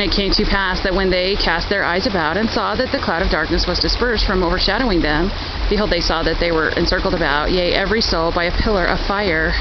And it came to pass that when they cast their eyes about and saw that the cloud of darkness was dispersed from overshadowing them, behold, they saw that they were encircled about, yea, every soul by a pillar of fire.